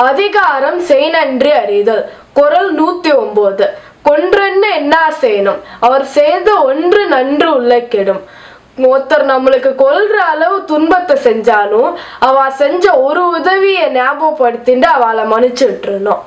அதிகாரம் செய்நன்றி அறிதல். குரல் நூத்தி ஒன்பது கொன்றென்ன என்ன செய்யணும் அவர் செய்த ஒன்று நன்று உள்ள கெடும் ஒருத்தர் நம்மளுக்கு கொல்ற அளவு துன்பத்தை செஞ்சாலும் அவ செஞ்ச ஒரு உதவியை ஞாபகப்படுத்திட்டு அவளை மன்னிச்சு விட்டுறணும்